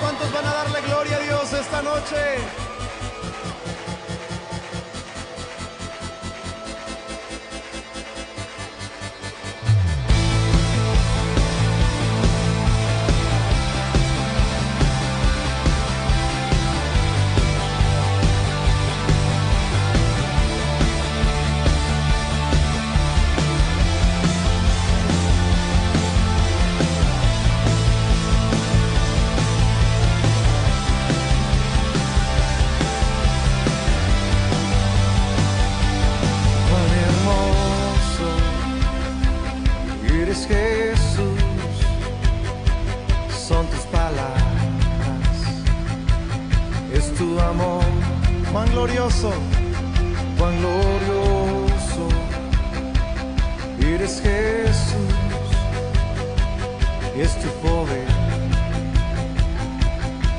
¿Cuántos van a darle gloria a Dios esta noche? Tu amor, cuán glorioso, cuán glorioso eres Jesús, es tu poder,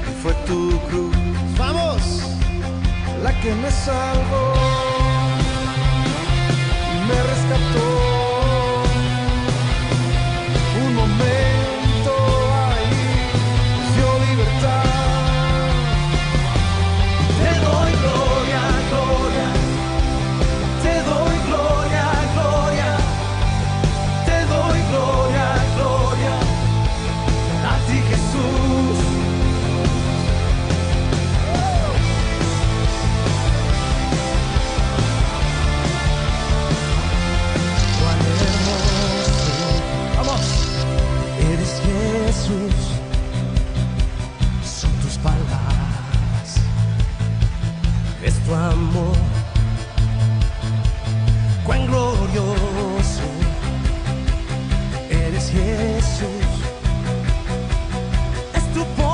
y fue tu cruz, vamos, la que me salvó me rescató. Jesús, son tus palabras, es tu amor, cuán glorioso, eres Jesús, es tu poder,